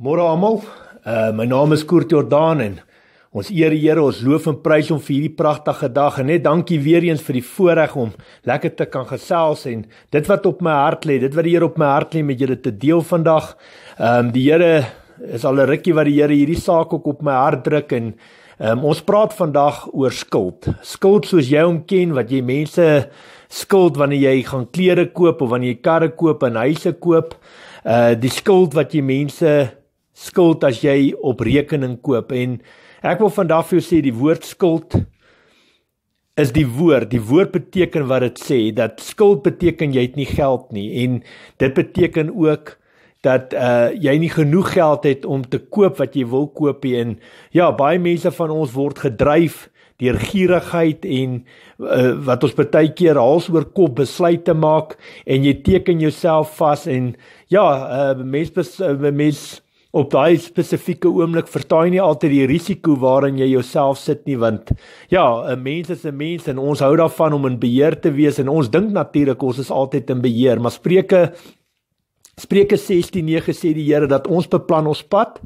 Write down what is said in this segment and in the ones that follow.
Môre almal. Uh my naam is Koert Jordaan en ons eer die Here, ons loof en prys hom vir hierdie pragtige dag en net dankie weer eens vir die voorreg om lekker te kan gesels en dit wat op my hart lê, dit wat die Here op my hart lê met julle te deel vandag. Um die Here is al 'n rukkie wat die Here hierdie saak ook op my hart druk en um ons praat vandag oor skuld. Skuld soos jy hom ken wat jy mense skuld wanneer jy gaan klere koop of wanneer jy karre koop en huise koop. Uh die skuld wat jy mense skuld as jy op rekening koop. En ek wil vandag vir jou sê die woord skuld is die woord. Die woord beteken wat dit sê dat skuld beteken jy het nie geld nie. En dit beteken ook dat uh jy nie genoeg geld het om te koop wat jy wil koop nie. En ja baie mense van ons word gedryf deur gierigheid en uh, wat ons baie keer hals oor kop besluite maak. En jy teken jouself vas en ja uh mense uh, mense op daai spesifieke oomblik verstaan jy nie altyd die risiko waarin jy jouself sit nie want ja 'n mens is 'n mens en ons hou daarvan om in beheer te wees en ons dink natuurlik ons is altyd in beheer maar Spreuke Spreuke 16:9 sê die Here dat ons beplan ons pad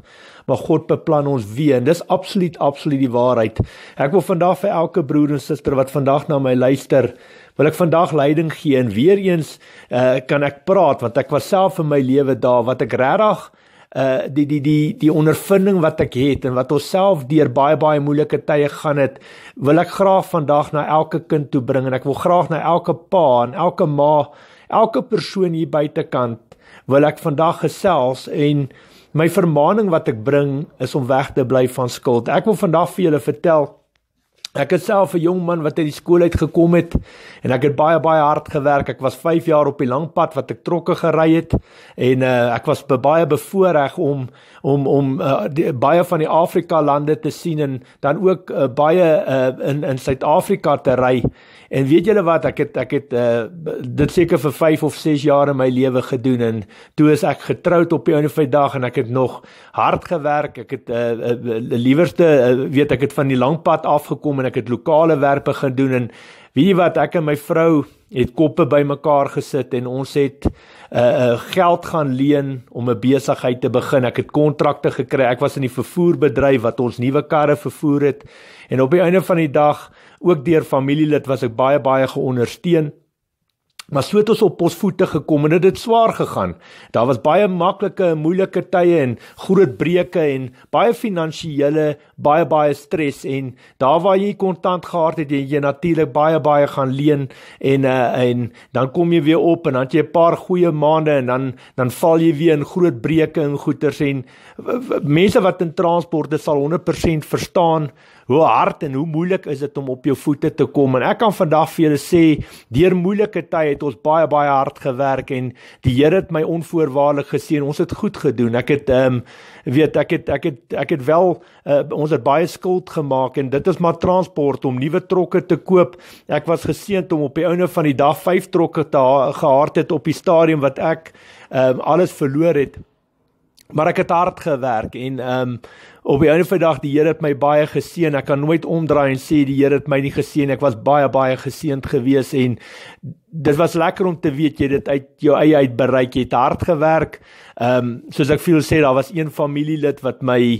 maar God beplan ons weë en dis absoluut absoluut die waarheid. Ek wil vandag vir elke broer en suster wat vandag na my luister wil ek vandag leiding gee en weer eens uh, kan ek praat want ek was self in my lewe daar wat ek regtig uh die die die die ondervinding wat ek het en wat ons self deur baie baie moeilike tye gaan het, wil ek graag vandag na elke kind toe bring en ek wil graag na elke pa en elke ma, elke persoon hier buitekant wil ek vandag gesels en my vermaaning wat ek bring is om weg te bly van skuld. Ek wil vandag vir julle vertel Ek het self 'n jong man wat uit die skool uit gekom het en ek het baie baie hard gewerk. Ek was 5 jaar op die lang pad wat ek trokke gery het en uh, ek was be baie bevoorreg om om om uh, die, baie van die Afrika lande te sien en dan ook uh, baie uh, in in Suid-Afrika te ry. En weet julle wat ek het ek het uh, dit seker vir 5 of 6 jaar in my lewe gedoen en toe is ek getroud op die einde van die dag en ek het nog hard gewerk. Ek het uh, uh, liewerste uh, weet ek het van die lang pad afgekom en ek het lokale werk begin doen en weet jy wat ek en my vrou het koppe bymekaar gesit en ons het 'n uh, uh, geld gaan leen om 'n besigheid te begin. Ek het kontrakte gekry. Ek was in die vervoerbedryf wat ons nuwe karre vervoer het en op die einde van die dag ook deur familielid was ek baie baie geondersteun. Maar so het ons op ons voete gekom en dit het swaar gegaan. Daar was baie maklike en moeilike tye en groot breuke en baie finansiële baie baie stres en daar waar jy kontant gehad het, jy, jy natuurlik baie baie gaan leen en uh, en dan kom jy weer op en dan jy 'n paar goeie maande en dan dan val jy weer in groot breuke en goeters en mense wat in transport is sal 100% verstaan hoe hard en hoe moeilik is dit om op jou voete te kom en ek kan vandag vir julle sê deur moeilike tye het ons baie baie hard gewerk en die Here het my onvoorwaardelik geseën ons het goed gedoen. Ek het ehm um, weet ek het ek het ek het wel uh, ons het baie skuld gemaak en dit is maar transport om nuwe trokke te koop. Ek was geseënd om op die ouene van die dag 5 trokke te gehard het op die stadium wat ek ehm um, alles verloor het. Maar ek het hard gewerk en ehm um, op die einde van die dag die Here het my baie geseën. Ek kan nooit omdraai en sê die Here het my nie geseën. Ek was baie baie geseënd gewees en dit was lekker om te weet jy dit uit jou eie uit bereik. Jy het hard gewerk. Ehm um, soos ek veel sê daar was een familielid wat my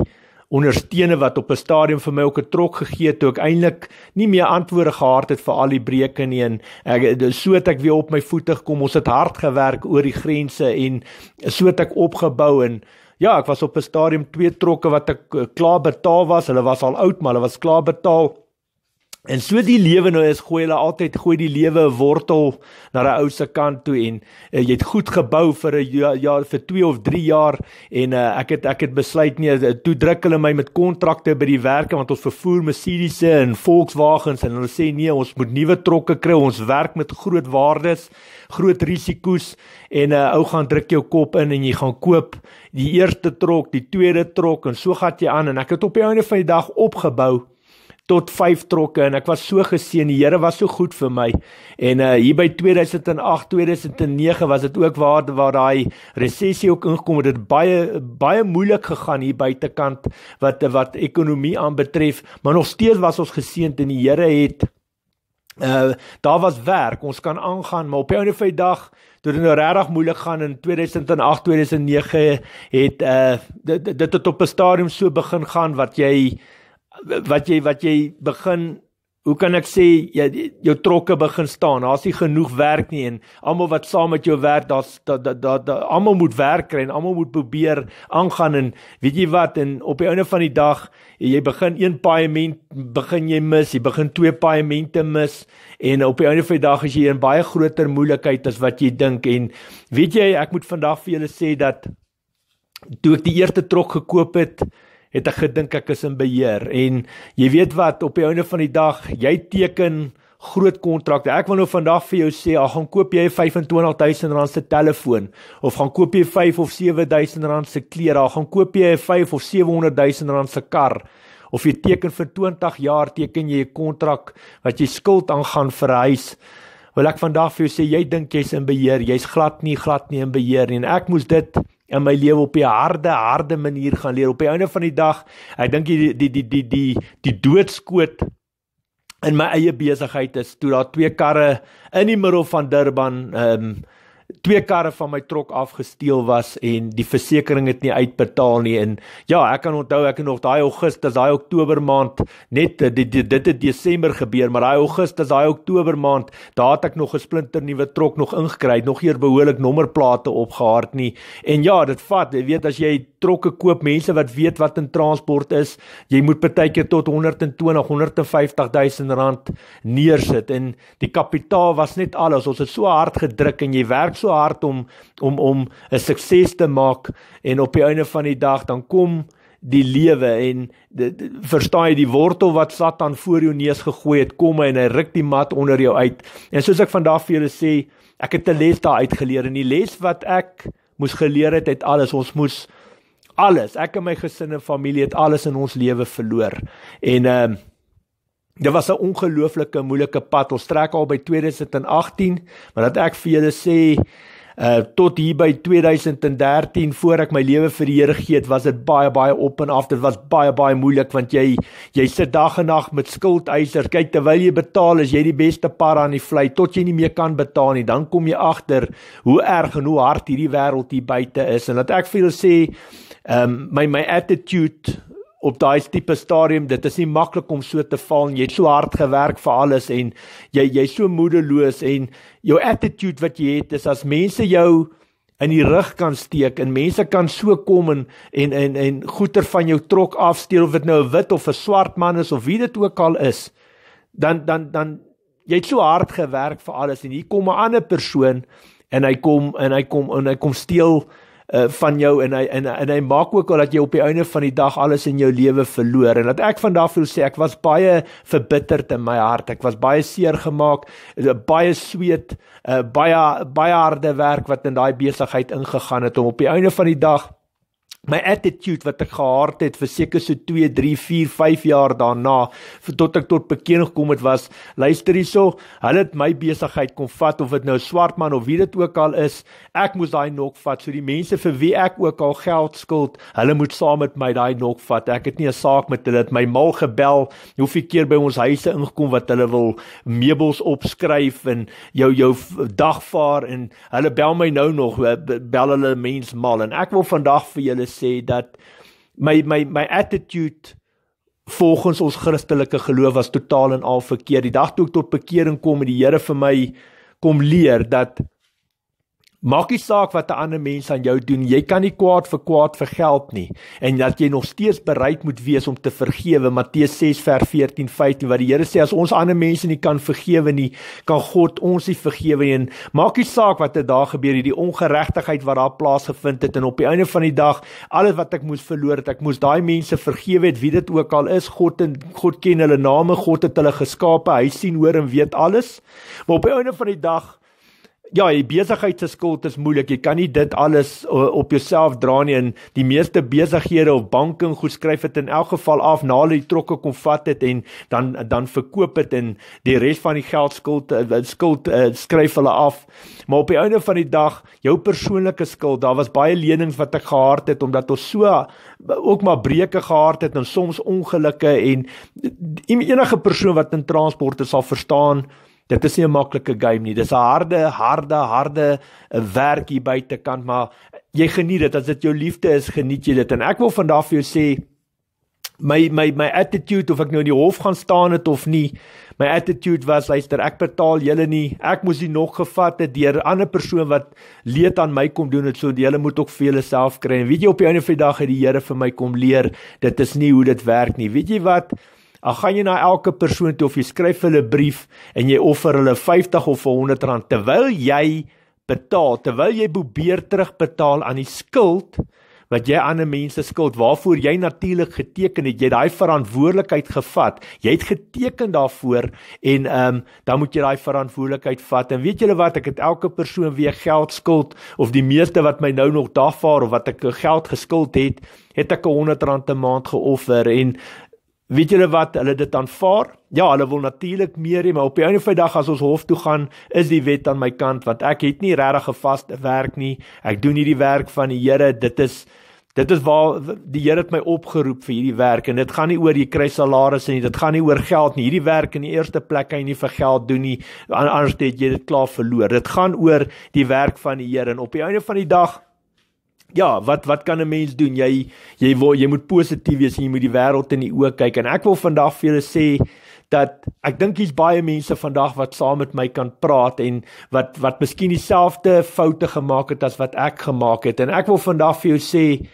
ondersteune wat op 'n stadium vir my ook 'n trok gegee het toe ek eintlik nie meer antwoorde gehad het vir al die breuke nie en ek so het ek weer op my voete gekom. Ons het hard gewerk oor die grense en so het ek opgebou en ja, ek was op 'n stadium twee trokke wat ek eh, klaar betaal was. Hulle was al oud, maar hulle was klaar betaal. En so die lewe nou is gooi hulle altyd gooi die lewe 'n wortel na 'n ou se kant toe en uh, jy het goed gebou vir 'n ja, ja vir 2 of 3 jaar en uh, ek het ek het besluit nee toe druk hulle my met kontrakte by die werke want ons vervoer Mercedes'e en Volkswagens en hulle sê nee ons moet nuwe trokke kry ons werk met groot waardes groot risiko's en 'n uh, ou gaan druk jou kop in en jy gaan koop die eerste trok die tweede trok en so gaan jy aan en ek het op die einde van die dag opgebou tot 5 trokke en ek was so geseën. Die Here was so goed vir my. En uh hier by 2008, 2009 was dit ook waar waar daai resessie ook ingekom het. Dit baie baie moeilik gegaan hier buitekant wat wat ekonomie aanbetref, maar nog steeds was ons geseënd en die Here het uh daar was werk. Ons kan aangaan, maar op 'n of ander dag toe dit nou regtig moeilik gaan in 2008 2009 het uh dit dit het op 'n stadium so begin gaan wat jy wat jy wat jy begin hoe kan ek sê jy jou trokke begin staan. Daar's nie genoeg werk nie en almal wat saam met jou werk, daar's dat dat da, da, almal moet werk kry en almal moet probeer aangaan en weet jy wat en op die einde van die dag jy begin een paaiement begin jy mis, jy begin twee paaimente mis en op die einde van die dag is jy in baie groter moeilikheid as wat jy dink en weet jy ek moet vandag vir julle sê dat toe ek die eerste trok gekoop het het ek gedink ek is in beheer en jy weet wat op die einde van die dag jy teken groot kontrakte. Ek wil nou vandag vir jou sê, ag gaan koop jy 25000 rand se telefoon of gaan koop jy 5 of 7000 rand se klere, gaan koop jy 5 of 700000 rand se kar of jy teken vir 20 jaar teken jy 'n kontrak wat jy skuld aangaan vir 'n huis. Wil ek vandag vir jou sê jy dink jy's in beheer, jy's glad nie glad nie in beheer nie en ek moes dit in my lewe op 'n harde harde manier gaan leer. Op die einde van die dag ek dink die die die die die die doodskoot in my eie besigheid is toe daar twee karre in die middel van Durban ehm um, twee karre van my trok afgesteel was en die versekerings het nie uitbetaal nie en ja ek kan onthou ek het nog daai Augustus daai Oktober maand net dit dit dit het Desember gebeur maar daai Augustus daai Oktober maand daar het ek nog 'n splinter nuwe trok nog ingekry nog eers behoorlik nommerplate opgehard nie. En ja dit vat jy weet as jy trokke koop mense wat weet wat in transport is jy moet partykeer tot 120 150 000 rand neersit. En die kapitaal was net alles. Ons het so hard gedruk en jy werk so hard om om om 'n sukses te maak en op die einde van die dag dan kom die lewe en verstaan jy die wortel wat Satan voor jou neus gegooi het kom en hy ruk die mat onder jou uit. En soos ek vandag vir julle sê ek het 'n les daar uitgeleer en die les wat ek moes geleer het uit alles. Ons moes alles ek en my gesin en familie het alles in ons lewe verloor en ehm uh, Dit was 'n ongelooflike moeilike pad. Ons trek al by 2018, maar dat ek vir julle sê uh tot hier by 2013 voor ek my lewe vir die Here gee het, was dit baie baie op en af. Dit was baie baie moeilik want jy jy sit dag en nag met skuldeisers. Kyk terwyl jy betaal is jy die beste par aan die vlei tot jy nie meer kan betaal nie. Dan kom jy agter hoe erg en hoe hard hierdie wêreld hier buite is en dat ek vir julle sê um my my attitude op daai tipe stadium dit is nie maklik om so te val jy het so hard gewerk vir alles en jy jy's so moedeloos en jou attitude wat jy het is as mense jou in die rug kan steek en mense kan so kom en en en, en goeder van jou trok afsteel of dit nou 'n wit of 'n swart man is of wie dit ook al is dan dan dan jy het so hard gewerk vir alles en hier kom 'n ander persoon en hy kom en hy kom en hy kom steel uh, van jou en hy en, en hy maak ook al dat jy op die einde van die dag alles in jou lewe verloor. En dat ek vandag wil sê ek was baie verbitterd in my hart. Ek was baie seer gemaak eh, baie sweet uh, baie baie harde werk wat in daai besigheid ingegaan het om op die einde van die dag my attitude wat ek gehad het vir seker so 2 3 4 5 jaar daarna tot ek tot bekering gekom het was luister hierso hulle het my besigheid kom vat of dit nou swart man of wie dit ook al is ek moes daai nok vat. So die mense vir wie ek ook al geld skuld hulle moet saam met my daai nok vat. Ek het nie 'n saak met hulle het my mal gebel hoeveel keer by ons huise ingekom wat hulle wil meubels opskryf en jou jou dagvaar en hulle bel my nou nog bel hulle mens mal. En ek wil vandag vir julle sê dat my my my attitude volgens ons Christelike geloof was totaal en al verkeerd. Die dag toe ek tot bekering kom en die Here vir my kom leer dat Maak nie saak wat 'n ander mens aan jou doen, jy kan nie kwaad vir kwaad vergeld nie en dat jy nog steeds bereid moet wees om te vergewe. Matteus 6 vers 14 15 wat die Here sê as ons ander mense nie kan vergewe nie, kan God ons nie vergewe nie. Maak nie saak wat dit daar gebeur, hierdie ongeregtigheid wat daar plaasgevind het en op die einde van die dag alles wat ek moes verloor het, ek moes daai mense vergewe het wie dit ook al is. God en God ken hulle name, God het hulle geskape, hy sien, hoor en weet alles. Maar op die einde van die dag Ja, die besigheid se skuld is moeilik. Jy kan nie dit alles op jouself dra nie en die meeste besighede of banke goed skryf dit in elk geval af na hulle die trokke kom vat het en dan dan verkoop dit en die res van die geld skuld eh, skuld uh, skryf hulle af. Maar op die einde van die dag, jou persoonlike skuld, daar was baie lenings wat ek gehad het omdat ons so ook maar breuke gehad het en soms ongelukke en enige persoon wat in transport is sal verstaan Dit is nie 'n maklike game nie. Dis 'n harde, harde, harde werk hier buitekant, maar jy geniet dit. As dit jou liefde is, geniet jy dit. En ek wil vandag vir jou sê my my my attitude of ek nou in die hof gaan staan het of nie my attitude was luister ek betaal julle nie ek moes dit nog gevat het deur 'n ander persoon wat leed aan my kom doen het so julle moet ook vir jouself kry en weet jy op die einde van die dag het die Here vir my kom leer dit is nie hoe dit werk nie weet jy wat Ag gaan jy na elke persoon toe of jy skryf hulle 'n brief en jy offer hulle 50 of 100 rand. Terwyl jy betaal terwyl jy probeer terugbetaal aan die skuld wat jy ander mense skuld waarvoor jy natuurlik geteken het jy daai verantwoordelikheid gevat. Jy het geteken daarvoor en ehm um, dan moet jy daai verantwoordelikheid vat. En weet julle wat ek het elke persoon wie ek geld skuld of die meeste wat my nou nog dagvaar of wat ek geld geskuld het het ek 'n 100 rand 'n maand geoffer en Weet julle wat, hulle dit aanvaar? Ja, hulle wil natuurlik meer hê, maar op die einde van die dag as ons hof toe gaan, is die wet aan my kant want ek het nie regtig 'n vaste werk nie. Ek doen nie die werk van die Here. Dit is dit is waar die Here het my opgeroep vir hierdie werk en dit gaan nie oor jy kry salarisse nie. Dit gaan nie oor geld nie. Hierdie werk in die eerste plek kan jy nie vir geld doen nie. Anders het jy dit klaar verloor. Dit gaan oor die werk van die Here en op die einde van die dag ja, wat wat kan 'n mens doen? Jy jy wil jy moet positief wees en jy moet die wêreld in die oë kyk. En ek wil vandag vir julle sê dat ek dink hier's baie mense vandag wat saam met my kan praat en wat wat miskien dieselfde foute gemaak het as wat ek gemaak het. En ek wil vandag vir jou sê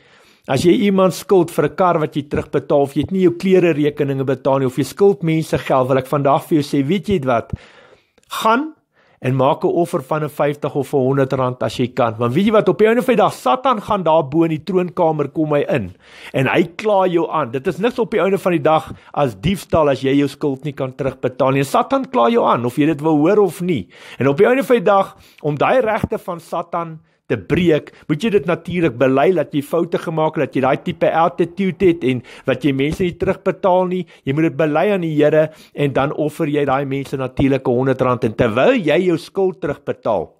as jy iemand skuld vir 'n kar wat jy terugbetaal of jy het nie jou klere rekeninge betaal nie of jy skuld mense geld wil ek vandag vir jou sê weet jy wat? Gaan en maak 'n offer van 'n 50 of 'n 100 rand as jy kan. Want weet jy wat op die einde van die dag Satan gaan daar bo in die troonkamer kom hy in en hy kla jou aan. Dit is niks op die einde van die dag as diefstal as jy jou skuld nie kan terugbetaal nie. Satan kla jou aan of jy dit wil hoor of nie. En op die einde van die dag om daai regte van Satan te breek, moet jy dit natuurlik bely dat jy foute gemaak het, dat jy daai tipe attitude het en wat jy mense nie terugbetaal nie. Jy moet dit bely aan die Here en dan offer jy daai mense natuurlik 100 rand en terwyl jy jou skuld terugbetaal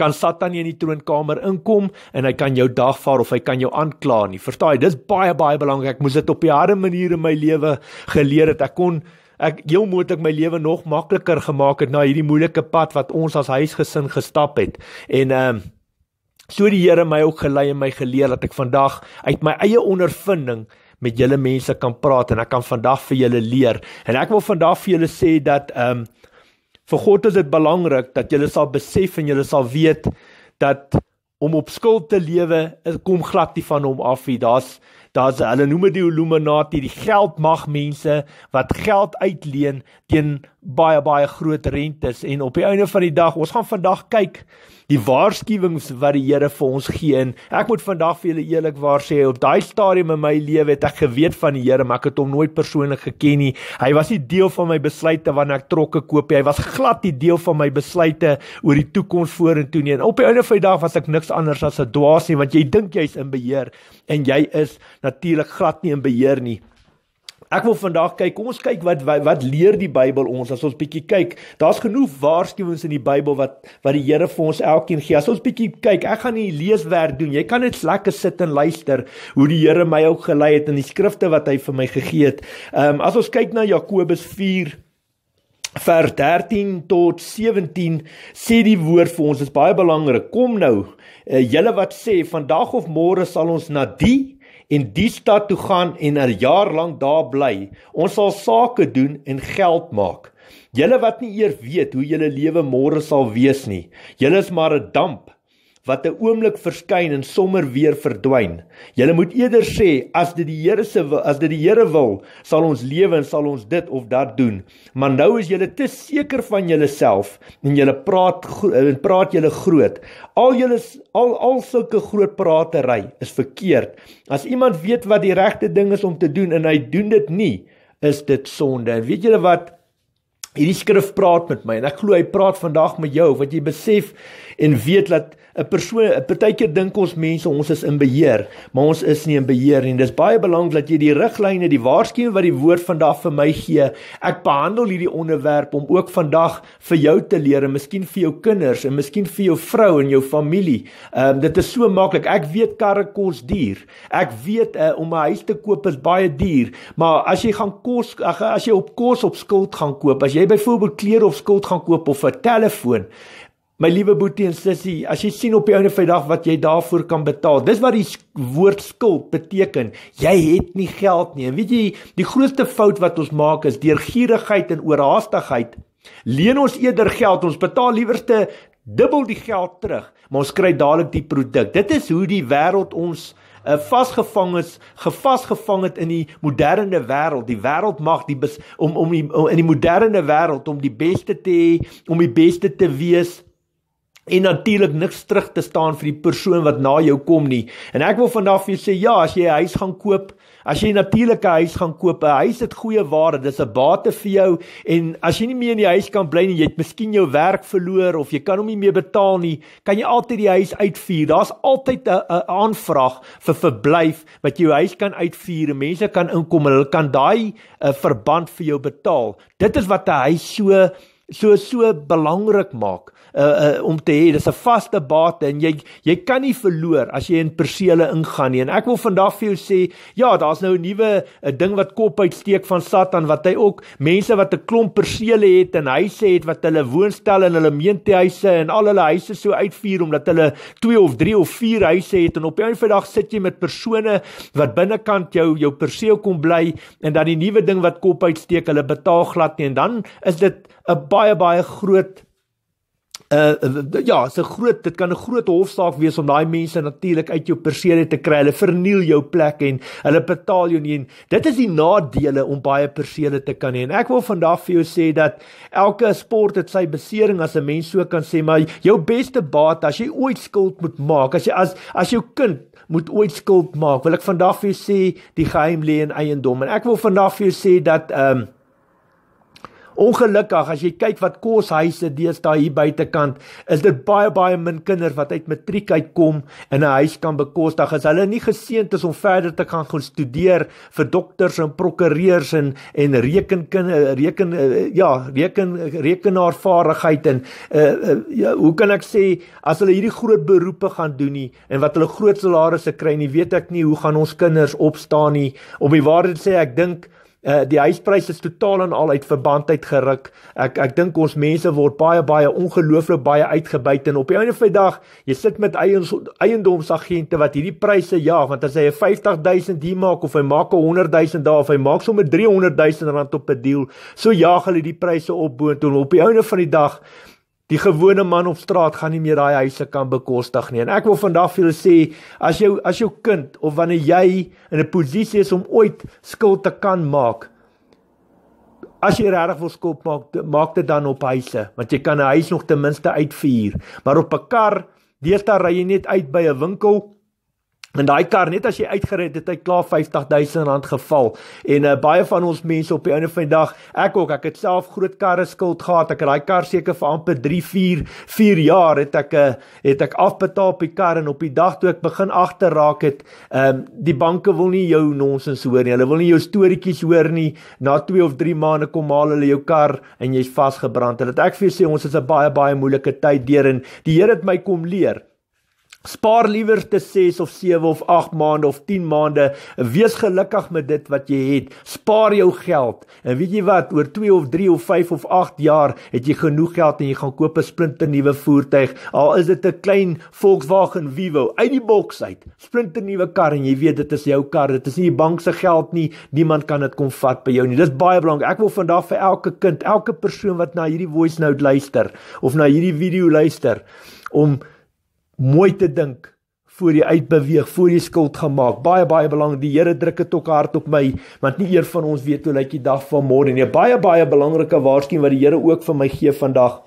kan Satan nie in die troonkamer inkom en hy kan jou dagvaar of hy kan jou aankla nie. Verstaan jy? Dis baie baie belangrik. Ek moes dit op 'n harde manier in my lewe geleer het. Ek kon ek heel moontlik my lewe nog makliker gemaak het na hierdie moeilike pad wat ons as huisgesin gestap het. En ehm um, So die Here my ook gelei en my geleer dat ek vandag uit my eie ondervinding met julle mense kan praat en ek kan vandag vir julle leer. En ek wil vandag vir julle sê dat ehm um, vir God is dit belangrik dat julle sal besef en julle sal weet dat om op skuld te lewe kom glad nie van hom af nie. Daar's daar's hulle noem dit die Illuminati, die geldmag mense wat geld uitleen teen baie baie groot rentes en op die einde van die dag, ons gaan vandag kyk die waarskuwings wat die Here vir ons gee en ek moet vandag vir julle eerlikwaar sê op daai stadium in my lewe het ek geweet van die Here maar ek het hom nooit persoonlik geken nie. Hy was nie deel van my besluite wanneer ek trokke koop nie. Hy was glad nie deel van my besluite oor die toekoms vorentoe nie. En op die einde van die dag was ek niks anders as 'n dwaas nie want jy dink jy's in beheer en jy is natuurlik glad nie in beheer nie. Ek wil vandag kyk, kom ons kyk wat wat, wat leer die Bybel ons as ons bietjie kyk. Daar's genoeg waarskuwings in die Bybel wat wat die Here vir ons elkeen gee. As ons bietjie kyk, ek gaan nie leeswerk doen. Jy kan net lekker sit en luister hoe die Here my ook gelei het in die skrifte wat hy vir my gegee het. Ehm um, as ons kyk na Jakobus 4 vers 13 tot 17 sê die woord vir ons is baie belangrik. Kom nou, uh, julle wat sê vandag of môre sal ons na die en die stad toe gaan en 'n jaar lank daar bly. Ons sal sake doen en geld maak. Julle wat nie eers weet hoe julle lewe môre sal wees nie. Julle is maar 'n damp wat 'n oomblik verskyn en sommer weer verdwyn. Julle moet eerder sê as dit die Here se as dit die Here wil, sal ons lewe en sal ons dit of dat doen. Maar nou is julle te seker van julleself en julle praat en praat julle groot. Al julle al al sulke groot pratery is verkeerd. As iemand weet wat die regte ding is om te doen en hy doen dit nie, is dit sonde. En weet julle wat Hierdie skrif praat met my en ek glo hy praat vandag met jou wat jy besef en weet dat 'n persoon partykeer dink ons mense ons is in beheer, maar ons is nie in beheer nie. Dis baie belangrik dat jy die riglyne, die waarskuwing wat die woord vandag vir my gee, ek behandel hierdie onderwerp om ook vandag vir jou te leer en miskien vir jou kinders en miskien vir jou vrou en jou familie. Ehm um, dit is so maklik. Ek weet karre kos duur. Ek weet uh, om 'n huis te koop is baie duur, maar as jy gaan kos as jy op kos op skuld gaan koop, as jy byvoorbeeld klere op skuld gaan koop of 'n telefoon, My liewe boetie en sussie, as jy sien op die einde van die dag wat jy daarvoor kan betaal. Dis wat die woord skuld beteken. Jy het nie geld nie. En weet jy, die grootste fout wat ons maak is deur gierigheid en oorhaastigheid leen ons eerder geld. Ons betaal liewerste dubbel die geld terug, maar ons kry dadelik die produk. Dit is hoe die wêreld ons uh, vasgevang is, gevasgevang het in die moderne wêreld. Die wêreld mag die bes, om om die, om, in die moderne wêreld om die beste te hê, om die beste te wees en natuurlik niks terug te staan vir die persoon wat na jou kom nie. En ek wil vandag vir jou sê ja, as jy 'n huis gaan koop, as jy 'n huis gaan koop, 'n huis het goeie waarde, dis 'n bate vir jou en as jy nie meer in die huis kan bly nie, jy het miskien jou werk verloor of jy kan hom nie meer betaal nie, kan jy altyd die huis uitvuur. Daar's altyd 'n aanvraag vir verblyf wat jou huis kan uitvuur. Mense kan inkom en hulle kan daai uh, verband vir jou betaal. Dit is wat 'n huis so so so belangrik maak uh, uh om te hê dis 'n vaste bate en jy jy kan nie verloor as jy in persele ingaan nie. En ek wil vandag vir jou sê ja daar's nou 'n nuwe 'n ding wat kop uitsteek van Satan wat hy ook mense wat 'n klomp persele het en huise het wat hulle woonstel en hulle meentehuise en al hulle huise so uitvuur omdat hulle 2 of 3 of 4 huise het. En op 'n eendag sit jy met persone wat binnekant jou jou perseel kom bly en dan die nuwe ding wat kop uitsteek hulle betaal glad nie. En dan is dit 'n baie baie groot uh ja, dit's 'n groot dit kan 'n groot hofsaak wees om daai mense natuurlik uit jou persele te kry. Hulle verniel jou plek en hulle betaal jou nie. En dit is die nadele om baie persele te kan hê. En ek wil vandag vir jou sê dat elke sport het sy besering as 'n mens so kan sê, maar jou beste baat as jy ooit skuld moet maak, as jy as as jou kind moet ooit skuld maak, wil ek vandag vir jou sê die geheim lê in eiendom. En ek wil vandag vir jou sê dat ehm um, Ongelukkig as jy kyk wat kos huise deesdae hier buitekant, is dit baie baie min kinders wat uit matriek uitkom en 'n huis kan bekostig as hulle nie geseënd is om verder te gaan gaan studeer vir dokters en prokureurs en en rekenkunde reken ja, reken rekenaarvaardigheid en uh, uh, ja, hoe kan ek sê as hulle hierdie groot beroepe gaan doen nie en wat hulle groot salarisse kry nie, weet ek nie hoe gaan ons kinders opstaan nie. Om die waarheid sê, ek dink Uh, die huispryse is totaal en al uit verband uit geruk. Ek ek dink ons mense word baie baie ongelooflik baie uitgebuit en op die einde van die dag, jy sit met eiendomsagente wat hierdie pryse ja, want as hy 'n 50000 hier maak of hy maak 'n 100000 daar of hy maak sommer 300000 rand op 'n deal, so jaag hulle die pryse op boontoe op die einde van die dag Die gewone man op straat gaan nie meer daai huise kan bekostig nie. En ek wil vandag vir julle sê, as jou as jou kind of wanneer jy in 'n posisie is om ooit skuld te kan maak, as jy regtig wil skuld maak, maak dit dan op huise, want jy kan 'n huis nog ten minste uitvuur, maar op 'n kar, deesdae ry jy net uit by 'n winkel En daai kar net as jy uitgered het, hy klaar 50000 rand geval. En uh, baie van ons mense op die einde van die dag, ek ook, ek het self groot karre skuld gehad. Ek het daai kar seker vir amper 3, 4, 4 jaar het ek uh, het ek afbetaal op die kar en op die dag toe ek begin agter raak het, um, die banke wil nie jou nonsens hoor nie. Hulle wil nie jou storieetjies hoor nie. Na 2 of 3 maande kom haal hulle jou kar en jy's vasgebrand. Hulle het ek vir jou sê ons is 'n baie baie moeilike tyd deur en die Here het my kom leer Spaar liewer te 6 of 7 of 8 maande of 10 maande. Wees gelukkig met dit wat jy het. Spaar jou geld. En weet jy wat, oor 2 of 3 of 5 of 8 jaar het jy genoeg geld en jy gaan koop 'n splinter nuwe voertuig. Al is dit 'n klein Volkswagen Vivo uit die boks uit. Splinter nuwe kar en jy weet dit is jou kar. Dit is nie die bank se geld nie. Niemand kan dit kom vat by jou nie. Dis baie belangrik. Ek wil vandag vir elke kind, elke persoon wat na hierdie voice note luister of na hierdie video luister om mooi te dink voor jy uitbeweeg, voor jy skuld gemaak. Baie baie belangrik. Die Here druk dit ook hard op my, want nie eer van ons weet hoe lyk die dag van môre nie. Baie baie belangrike waarskuwing wat die Here ook vir my gee vandag.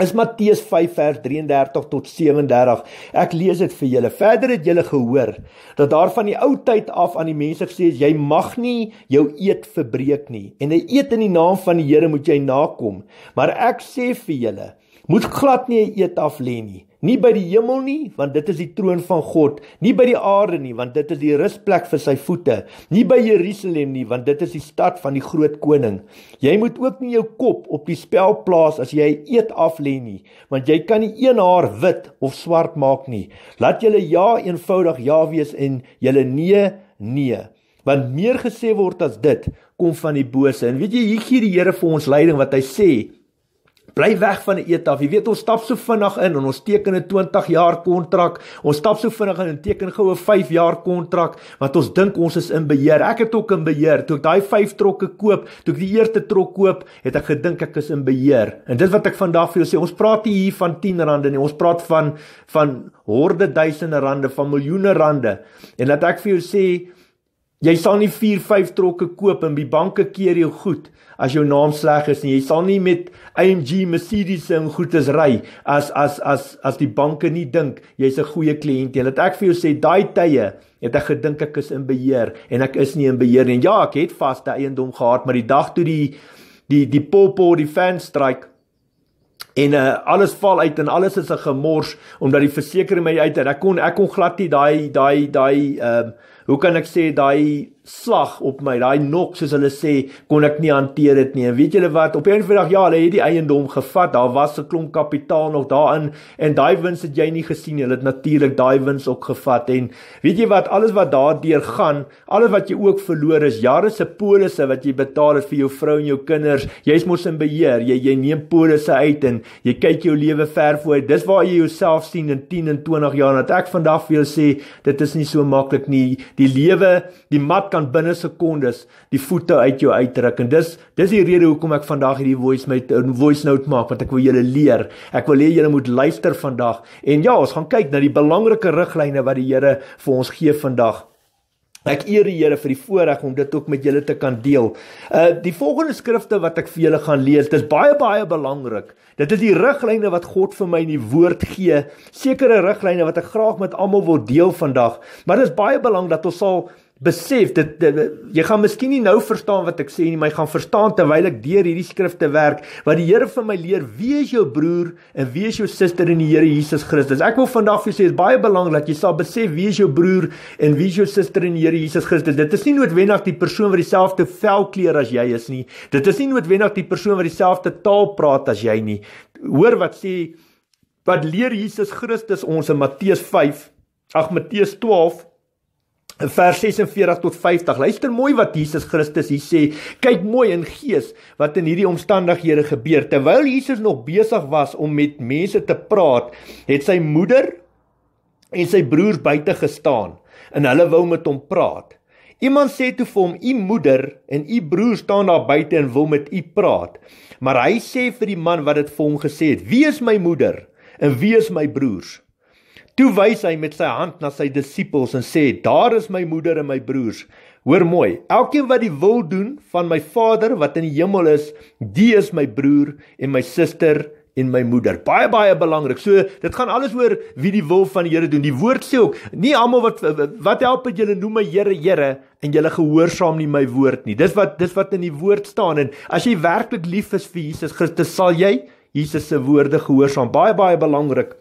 Is Matteus 5 vers 33 tot 37. Ek lees dit vir julle. Verder het julle gehoor dat daar van die ou tyd af aan die mense gesê is jy mag nie jou eed verbreek nie en 'n eed in die naam van die Here moet jy nakom. Maar ek sê vir julle, moet glad nie 'n eed af lê nie Nie by die hemel nie, want dit is die troon van God, nie by die aarde nie, want dit is die rusplek vir sy voete, nie by Jerusalem nie, want dit is die stad van die groot koning. Jy moet ook nie jou kop op die spel plaas as jy eet af lê nie, want jy kan nie een haar wit of swart maak nie. Laat julle ja eenvoudig ja wees en julle nee nee. Want meer gesê word as dit kom van die bose. En weet jy, hier gee die Here vir ons leiding wat hy sê Bly weg van die eet af. Jy weet ons stap so vinnig in en ons teken 'n 20 jaar kontrak. Ons stap so vinnig in en teken gou 'n 5 jaar kontrak want ons dink ons is in beheer. Ek het ook in beheer. Toe ek daai 5 trokke koop, toe ek die eerste trok koop, het ek gedink ek is in beheer. En dit wat ek vandag vir jou sê, ons praat nie hier van 10 rande nie. Ons praat van van honderde duisende rande, van miljoene rande. En laat ek vir jou sê, jy sal nie 4, 5 trokke koop en die banke keer jou goed as jou naam sleg is nie. Jy sal nie met AMG Mercedes en goedes ry as as as as die banke nie dink jy's 'n goeie kliënt. Jy laat ek vir jou sê daai tye het ek gedink ek is in beheer en ek is nie in beheer nie. En ja, ek het vaste eiendom gehad, maar die dag toe die die die popo die fan strike en uh, alles val uit en alles is 'n gemors omdat die versekering my uit het. Ek kon ek kon glad nie daai daai daai ehm uh, hoe kan ek sê daai slag op my, daai nok soos hulle sê, kon ek nie hanteer dit nie. En weet julle wat? Op 'n vandag ja, hulle het die eiendom gevat. Daar was 'n klomp kapitaal nog daarin en daai wins het jy nie gesien nie. Hulle het natuurlik daai wins ook gevat. En weet jy wat? Alles wat daardeur gaan, alles wat jy ook verloor is jare se polisse wat jy betaal het vir jou vrou en jou kinders. Jy's mos in beheer. Jy jy neem polisse uit en jy kyk jou lewe ver vooruit. Dis waar jy jouself sien in 10 en 20 jaar. Dat ek vandag vir jou sê, dit is nie so maklik nie. Die lewe, die mat kan binne sekondes die voete uit jou uitdruk en dis dis die rede hoekom ek vandag hierdie voice met 'n voice note maak want ek wil julle leer. Ek wil hê julle moet luister vandag. En ja, ons gaan kyk na die belangrike riglyne wat die Here vir ons gee vandag. Ek eer die Here vir die voorreg om dit ook met julle te kan deel. Uh die volgende skrifte wat ek vir julle gaan lees, dis baie baie belangrik. Dit is die riglyne wat God vir my in die woord gee. Sekere riglyne wat ek graag met almal wil deel vandag. Maar dit is baie belangrik dat ons sal besef dit, dit, dit jy gaan miskien nie nou verstaan wat ek sê nie, maar jy gaan verstaan terwyl ek deur hierdie skrifte werk wat die Here vir my leer wie is jou broer en wie is jou suster in die Here Jesus Christus. Ek wil vandag vir jou sê dit is baie belangrik dat jy sal besef wie is jou broer en wie is jou suster in die Here Jesus Christus. Dit is nie noodwendig die persoon wat dieselfde velkleur as jy is nie. Dit is nie noodwendig die persoon wat dieselfde taal praat as jy nie. Hoor wat sê wat leer Jesus Christus ons in Matteus 5 Ag Matteus 12 vers 46 tot 50. Luister mooi wat Jesus Christus hier sê. Kyk mooi in gees wat in hierdie omstandighede gebeur. Terwyl Jesus nog besig was om met mense te praat, het sy moeder en sy broers buite gestaan en hulle wou met hom praat. Iemand sê toe vir hom: "U moeder en u broer staan daar buite en wil met u praat." Maar hy sê vir die man wat dit vir hom gesê het: "Wie is my moeder en wie is my broers?" Toe wys hy met sy hand na sy disippels en sê: "Daar is my moeder en my broers. Hoor mooi. Elkeen wat die wil doen van my Vader wat in die hemel is, die is my broer en my suster en my moeder. Baie baie belangrik. So dit gaan alles oor wie die wil van die Here doen. Die woord sê ook, nie almal wat wat help dit julle noem my Here Here en julle gehoorsaam nie my woord nie. Dis wat dis wat in die woord staan en as jy werklik lief is vir Jesus Christus, sal jy Jesus se woorde gehoorsaam. Baie baie belangrik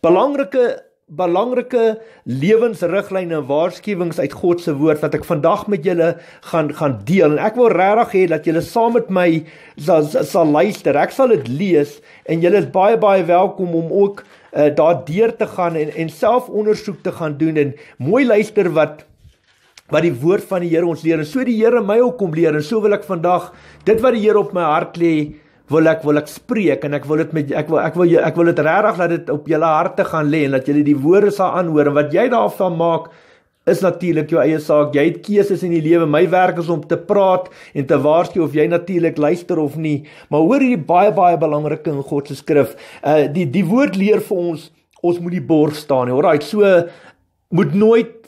belangrike belangrike lewensriglyne en waarskuwings uit God se woord wat ek vandag met julle gaan gaan deel en ek wil regtig hê dat julle saam met my sal, sal luister. Ek sal dit lees en julle is baie baie welkom om ook uh, daar deur te gaan en en self ondersoek te gaan doen en mooi luister wat wat die woord van die Here ons leer en so die Here my ook kom leer en so wil ek vandag dit wat die Here op my hart lê wil ek wil ek spreek en ek wil dit met ek wil ek wil ek wil dit regtig laat dit op julle harte gaan lê en dat julle die woorde sal aanhoor en wat jy daarvan maak is natuurlik jou eie saak. Jy het keuses in die lewe. My werk is om te praat en te waarsku of jy natuurlik luister of nie. Maar hoor hierdie baie baie belangrike in God se skrif. Uh die die woord leer vir ons ons moet die borg staan. Alraai, so moet nooit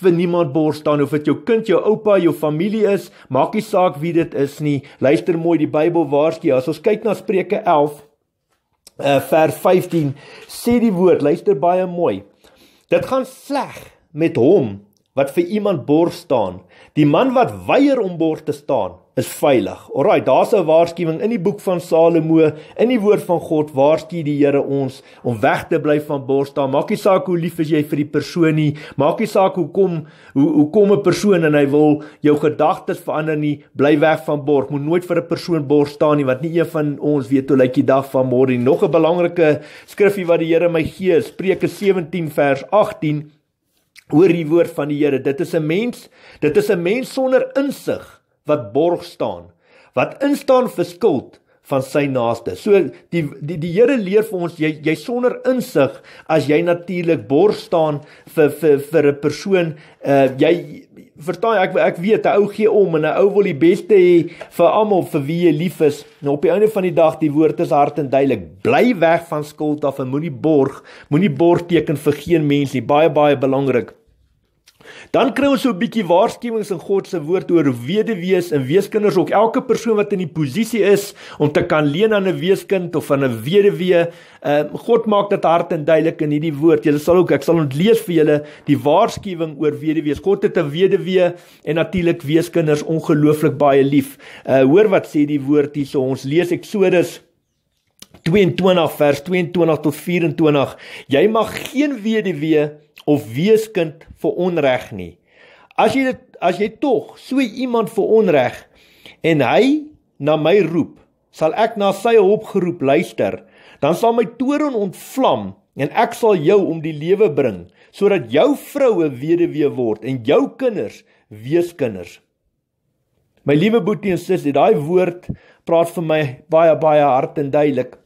vir niemand bors staan of dit jou kind, jou oupa, jou familie is, maak nie saak wie dit is nie. Luister mooi die Bybel waarsku. As ons kyk na Spreuke 11 uh, vers 15 sê die woord, luister baie mooi. Dit gaan sleg met hom wat vir iemand borg staan. Die man wat weier om borg te staan, is veilig. Alraai, daar's 'n waarskuwing in die boek van Salomo, in die woord van God, waarsku die Here ons om weg te bly van borg staan. Maak nie saak hoe lief is jy vir die persoon nie, maak nie saak hoe kom hoe hoe kom 'n persoon en hy wil jou gedagtes verander nie, bly weg van borg. Moet nooit vir 'n persoon borg staan nie, want nie een van ons weet hoe lyk die dag van môre nie. Nog 'n belangrike skrifgie wat die Here my gee, Spreuke 17 vers 18 Hoor die woord van die Here. Dit is 'n mens, dit is 'n mens sonder insig wat borg staan, wat instaan vir skuld van sy naaste. So die die die Here leer vir ons jy jy sonder insig as jy natuurlik borg staan vir vir vir 'n persoon, uh jy verstaan ek ek weet 'n ou gee om en 'n ou wil die beste hê vir almal vir wie jy lief is. Nou op die einde van die dag die woord is hard en duidelik. Bly weg van skuld af en moenie borg, moenie borg teken vir geen mens nie. Baie baie belangrik. Dan kry ons so 'n bietjie waarskuwings in God se woord oor weduwees en weeskinders ook elke persoon wat in die posisie is om te kan leen aan 'n weeskind of aan 'n weduwee. Ehm uh, God maak dit hard en duidelik in hierdie woord. Julle sal ook ek sal ontlees vir julle die waarskuwing oor weduwees. God het 'n weduwee en natuurlik weeskinders ongelooflik baie lief. Uh hoor wat sê die woord hierso. Ons lees Eksodus 22 vers 22 tot 24. Jy mag geen weduwee of weeskind vir onreg nie. As jy dit as jy tog so iemand vir onreg en hy na my roep, sal ek na sy hulp geroep luister, dan sal my toorn ontvlam en ek sal jou om die lewe bring sodat jou vroue weduwee word en jou kinders weeskinders. My liewe boetie en sussie, daai woord praat vir my baie baie hard en duidelik.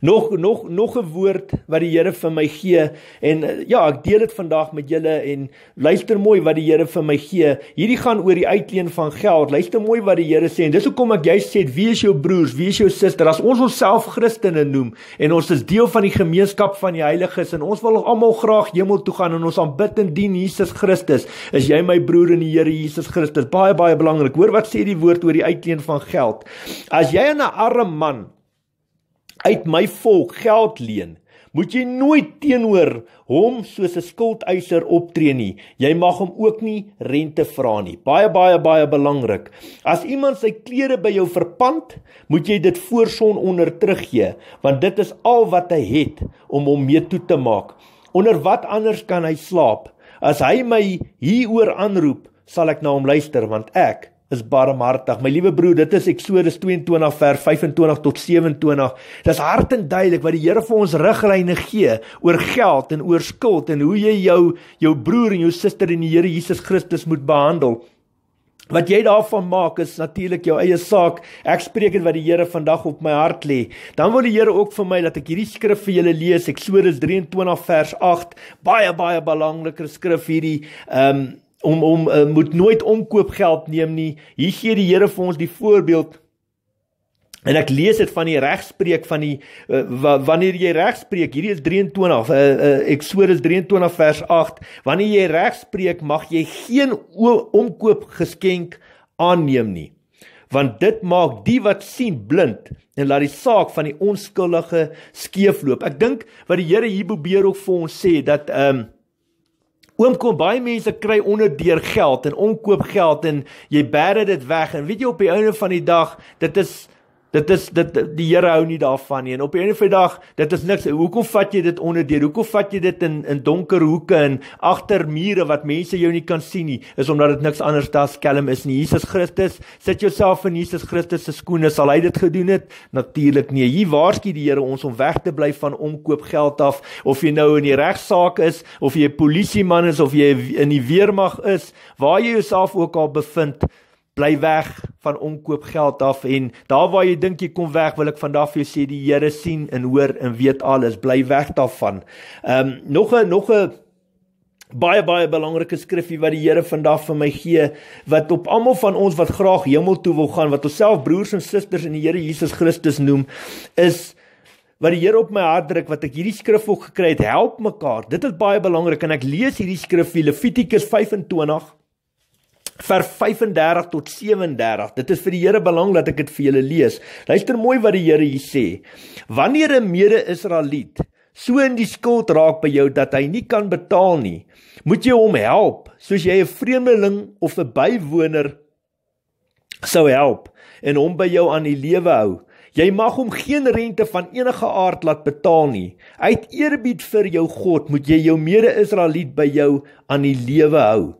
Nog nog nog 'n woord wat die Here vir my gee en eh, ja, ek deel dit vandag met julle en luister mooi wat die Here vir my gee. Hierdie gaan oor die uitleen van geld. Luister mooi wat die Here sê en dis hoekom ek jy sê wie is jou broers, wie is jou suster? As ons onsself Christene noem en ons is deel van die gemeenskap van die heiliges en ons wil almal graag hemel toe gaan en ons aanbid en dien Jesus Christus, is jy my broer in die Here Jesus Christus. Baie baie belangrik. Hoor wat sê die woord oor die uitleen van geld. As jy 'n arme man uit my volk geld leen, moet jy nooit teenoor hom soos 'n skuldeiser optree nie. Jy mag hom ook nie rente vra nie. Baie baie baie belangrik. As iemand sy klere by jou verpand, moet jy dit voor son onder teruggee, want dit is al wat hy het om hom mee toe te maak. Onder wat anders kan hy slaap? As hy my hieroor aanroep, sal ek na hom luister, want ek is barmhartig. My liewe broer, dit is Eksodus 22 vers 25 tot 27. Dis hard en duidelik wat die Here vir ons riglyne gee oor geld en oor skuld en hoe jy jou jou broer en jou suster in die Here Jesus Christus moet behandel. Wat jy daarvan maak is natuurlik jou eie saak. Ek spreek dit wat die Here vandag op my hart lê. Dan wil die Here ook vir my dat ek hierdie skrif vir julle lees, Eksodus 23 vers 8. Baie baie belangrike skrif hierdie. Ehm um, om om uh, moet nooit omkoopgeld neem nie. Hier gee die Here vir ons die voorbeeld. En ek lees dit van die regspreek van die uh, wanneer jy regspreek, hierdie is 23 uh, uh, Eksodus 23 vers 8. Wanneer jy regspreek, mag jy geen omkoop geskenk aanneem nie. Want dit maak die wat sien blind en laat die saak van die onskuldige skeefloop. Ek dink wat die Here hier probeer ook vir ons sê dat ehm um, Oom kom baie mense kry onder deur geld en onkoop geld en jy bære dit weg. En weet jy op die einde van die dag dit is Dit is dit die Here hou nie daarvan nie. En op 'n of ander dag, dit is niks. Hoekom vat jy dit onder deur? Hoekom vat jy dit in in donker hoeke en agter mure wat mense jou nie kan sien nie? Is omdat dit niks anders as skelm is nie. Jesus Christus, sit jouself in Jesus Christus se skoene. Sal hy dit gedoen het? Natuurlik nie. Hier waarsku die Here ons om weg te bly van omkoop geld af of jy nou in die regsaak is of jy 'n polisieman is of jy in die weermag is, waar jy jouself ook al bevind bly weg van omkoop geld af en daar waar jy dink jy kom weg wil ek vandag vir jou sê die Here sien en hoor en weet alles bly weg daarvan. Ehm um, nog 'n nog 'n baie baie belangrike skrifgie wat die Here vandag vir my gee wat op almal van ons wat graag hemel toe wil gaan wat onsself broers en susters in die Here Jesus Christus noem is wat die Here op my hart druk wat ek hierdie skrif ook gekry het help mekaar. Dit is baie belangrik en ek lees hierdie skrif Levitikus 25 vers 35 tot 37. Dit is vir die Here belang dat ek dit vir julle lees. Luister mooi wat die Here hier sê. Wanneer 'n mede-Israeliet so in die skuld raak by jou dat hy nie kan betaal nie, moet jy hom help soos jy 'n vreemdeling of 'n bywoner sou help en hom by jou aan die lewe hou. Jy mag hom geen rente van enige aard laat betaal nie. Uit eerbied vir jou God moet jy jou mede-Israeliet by jou aan die lewe hou.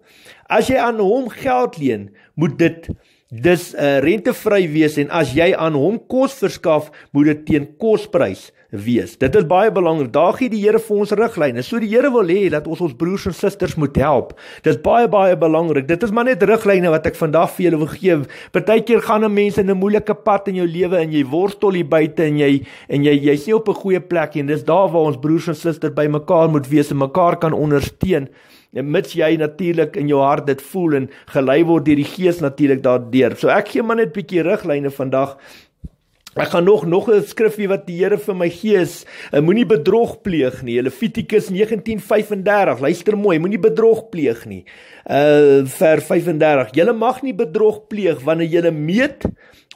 As jy aan hom geld leen, moet dit dis uh, rentevry wees en as jy aan hom kos verskaf, moet dit teen kosprys wees. Dit is baie belangrik. Daar gee die Here vir ons riglyne. So die Here wil hê dat ons ons broers en susters moet help. Dis baie baie belangrik. Dit is maar net riglyne wat ek vandag vir julle wil gee. Partykeer gaan 'n mens in 'n moeilike pad in jou lewe en jy worstel hier buite en jy en jy jy's nie op 'n goeie plek nie. Dis daar waar ons broers en susters by mekaar moet wees en mekaar kan ondersteun. En mits jy natuurlik in jou hart dit voel en gelei word deur die Gees natuurlik daardeur. So ek gee maar net 'n bietjie riglyne vandag Ek gaan nog nog 'n skrifgie wat die Here vir my gee is, moenie bedrog pleeg nie. Levitikus 19:35. Luister mooi, moenie bedrog pleeg nie. Uh vers 35. Julle mag nie bedrog pleeg wanneer julle meet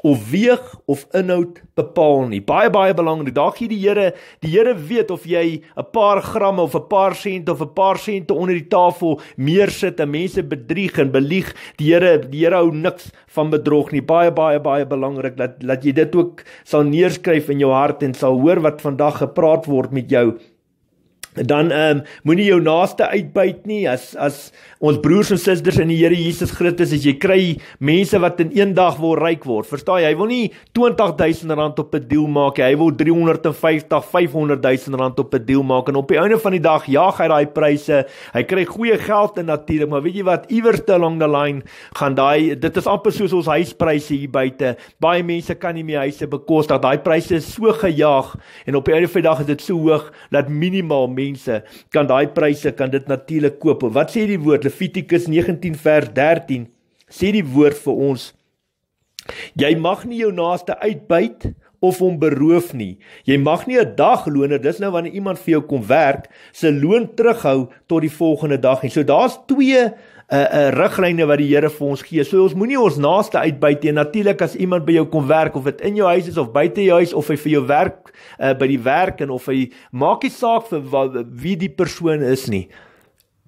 of weeg of inhoud bepaal nie. Baie baie belangrik. Daar gee die Here, die Here weet of jy 'n paar gramme of 'n paar sente of 'n paar sente onder die tafel meer sit en mense bedrieg en belieg. Die Here, die Here hou niks van bedrog nie. Baie baie baie belangrik dat dat jy dit ook sal neerskryf in jou hart en sal hoor wat vandag gepraat word met jou dan ehm um, moenie jou naaste uitbuit nie. As as ons broers en susters in die Here Jesus Christus as jy kry mense wat in een dag wil ryk word. Verstaan jy? Hy wil nie 20000 rand op 'n deal maak hy wil 350 500000 rand op 'n deal maak. En op die einde van die dag jaag hy daai pryse. Hy kry goeie geld in natuurlik maar weet jy wat? Iewers te along the line gaan daai dit is amper soos ons huispryse hier buite. Baie mense kan nie meer huise bekostig. Daai pryse is so gejaag en op die einde van die dag is dit so hoog dat minimaal mense kan daai pryse kan dit natuurlik koop. Wat sê die woord Levitikus 19 vers 13? Sê die woord vir ons Jy mag nie jou naaste uitbuit of hom beroof nie. Jy mag nie 'n dagloner, dis nou wanneer iemand vir jou kom werk, se loon terughou tot die volgende dag nie. So daar's twee uh, 'n uh, riglyne wat die Here vir ons gee. So ons moenie ons naaste uitbuit nie. Natuurlik as iemand by jou kom werk of dit in jou huis is of buite jou huis of hy vir jou werk uh, by die werk en of hy maak nie saak vir wat, wie die persoon is nie.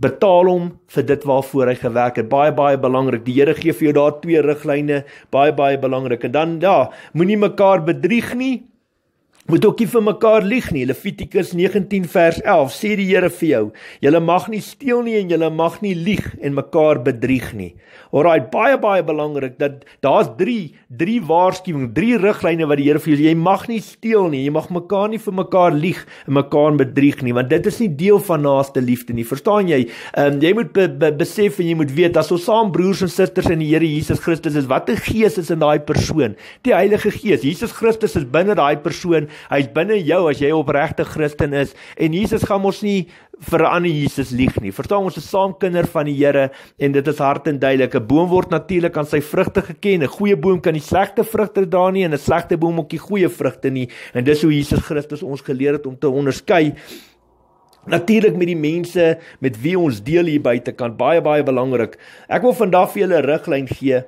Betaal hom vir dit waarvoor hy gewerk het. Baie baie belangrik. Die Here gee vir jou daar twee riglyne, baie baie belangrik. En dan ja, moenie mekaar bedrieg nie moet ook nie vir mekaar lieg nie. Levitikus 19 vers 11 sê die Here vir jou: "Julle mag nie steel nie en julle mag nie lieg en mekaar bedrieg nie." Alraai, baie baie belangrik dat daar's 3 3 waarskuwings, 3 riglyne wat die Here vir jou sê: "Jy mag nie steel nie, jy mag mekaar nie vir mekaar lieg en mekaar bedrieg nie, want dit is nie deel van naaste liefde nie." Verstaan jy? Ehm um, jy moet be, be, besef en jy moet weet dat ons saam broers en susters in die Here Jesus Christus is. Watter gees is in daai persoon? Die Heilige Gees. Jesus Christus is binne daai persoon Hy's binne jou as jy opregte Christen is en Jesus gaan ons nie vir 'n ander Jesus lieg nie. Verstaan ons is saam kinders van die Here en dit is hart en duidelik. 'n Boom word natuurlik aan sy vrugte geken. 'n Goeie boom kan nie slegte vrugte dra nie en 'n slegte boom ook nie goeie vrugte nie. En dis hoe Jesus Christus ons geleer het om te onderskei. Natuurlik met die mense met wie ons deel hier buite kan baie baie belangrik. Ek wil vandag vir julle 'n riglyn gee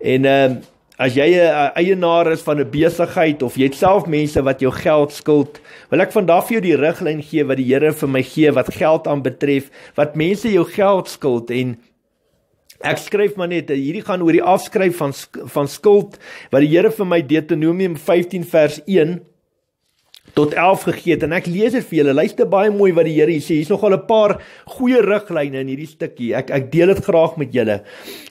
en ehm uh, As jy 'n eienaar is van 'n besigheid of jy het self mense wat jou geld skuld, wil ek vandag vir jou die riglyn gee wat die Here vir my gee wat geld aanbetref, wat mense jou geld skuld en ek skryf maar net hierdie gaan oor die afskryf van van skuld wat die Here vir my Deuteronomium 15 vers 1 tot 11 gegee het en ek lees dit vir julle. Luister baie mooi wat die Here hier sê. Hier's nogal 'n paar goeie riglyne in hierdie stukkie. Ek ek deel dit graag met julle.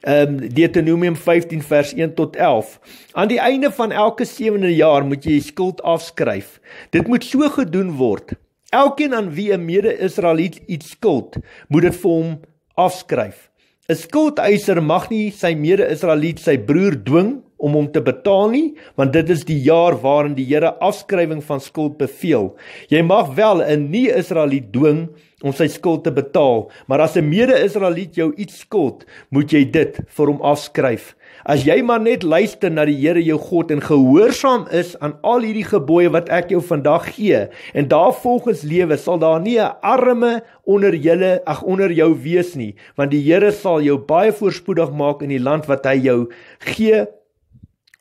Ehm um, Deuteronomium 15 vers 1 tot 11. Aan die einde van elke 7de jaar moet jy skuld afskryf. Dit moet so gedoen word. Elkeen aan wie 'n mede-Israeliet iets skuld, moet dit vir hom afskryf. 'n Skuldeiser mag nie sy mede-Israeliet sy broer dwing om hom te betaal nie, want dit is die jaar waarin die Here afskrywing van skuld beveel. Jy mag wel 'n nie-Israeliet dwing om sy skuld te betaal, maar as 'n mede-Israeliet jou iets skuld, moet jy dit vir hom afskryf. As jy maar net luister na die Here jou God en gehoorsaam is aan al hierdie gebooie wat ek jou vandag gee en daarvolgens lewe, sal daar nie 'n arme onder julle ag onder jou wees nie, want die Here sal jou baie voorspoedig maak in die land wat hy jou gee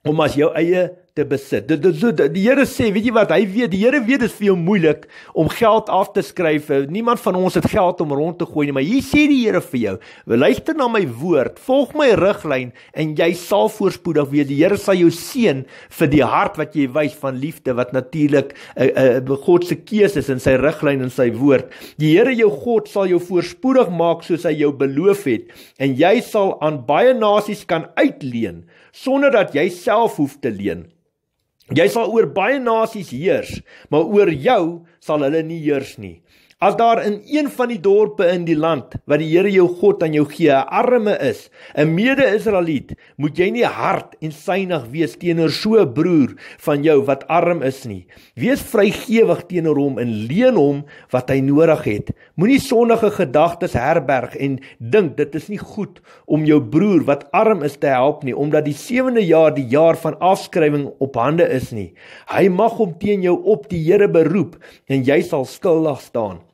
om as jou eie te besit. Dit dit so die Here sê, weet jy wat? Hy weet, die Here weet dit is vir jou moeilik om geld af te skryf. Niemand van ons het geld om rond te gooi nie, maar hier sê die Here vir jou: "Luister na my woord, volg my riglyn en jy sal voorspoedig wees. Die Here sal jou seën vir die hart wat jy wys van liefde wat natuurlik 'n uh, uh, God se keuse is in sy riglyn en sy woord. Die Here jou God sal jou voorspoedig maak soos hy jou beloof het en jy sal aan baie nasies kan uitleen sonder dat jy self hoef te leen. Jy sal oor baie nasies heers, maar oor jou sal hulle nie heers nie. As daar in een van die dorpe in die land wat die Here jou God aan jou gee, 'n arme is, 'n mede-Israeliet, moet jy nie hard en synig wees teenoor so 'n broer van jou wat arm is nie. Wees vrygewig teenoor hom en leen hom wat hy nodig het. Moenie sondige gedagtes herberg en dink dit is nie goed om jou broer wat arm is te help nie, omdat die sewende jaar die jaar van afskrywing op hande is nie. Hy mag hom teen jou op die Here beroep en jy sal skuldig staan.